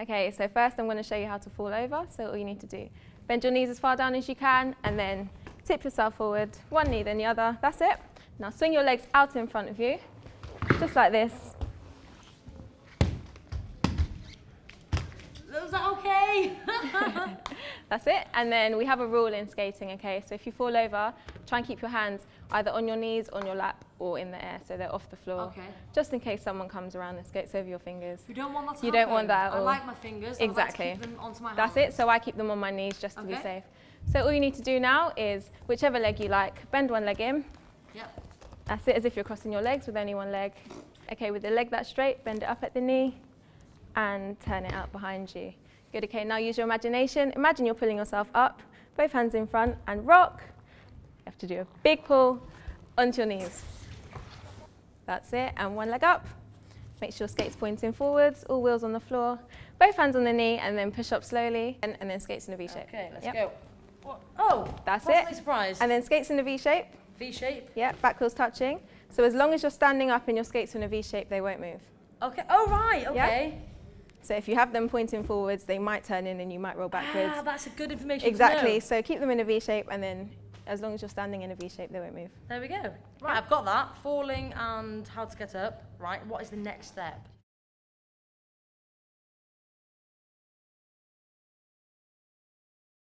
Okay, so first I'm going to show you how to fall over. So all you need to do, bend your knees as far down as you can and then tip yourself forward, one knee then the other. That's it. Now swing your legs out in front of you, just like this. Was that okay? That's it. And then we have a rule in skating, okay? So if you fall over, try and keep your hands either on your knees, on your lap, or in the air, so they're off the floor. Okay. Just in case someone comes around and skates over your fingers. You don't want that You don't want that at all. I like my fingers. Exactly. Like to keep them onto my That's it. So I keep them on my knees just to be Okay. safe. So all you need to do now is whichever leg you like, bend one leg in. Yep. That's it, as if you're crossing your legs with only one leg. Okay, with the leg that's straight, bend it up at the knee and turn it out behind you. Good, okay, now use your imagination. Imagine you're pulling yourself up, both hands in front, and rock. You have to do a big pull onto your knees. That's it, and one leg up. Make sure skates pointing forwards, all wheels on the floor, both hands on the knee, and then push up slowly, and, and then skates in a V shape. Okay, let's Yep. go. What? Oh, That's pleasantly it. surprised. And then skates in a V shape. V shape. Yeah, back wheels touching. So as long as you're standing up and your skates are in a V shape, they won't move. Okay. Oh right. Okay. So if you have them pointing forwards, they might turn in and you might roll backwards. Ah, that's a good information. to exactly. know. So keep them in a V shape and then as long as you're standing in a V shape, they won't move. There we go. Right, I've got that. Falling and how to get up. Right. What is the next step?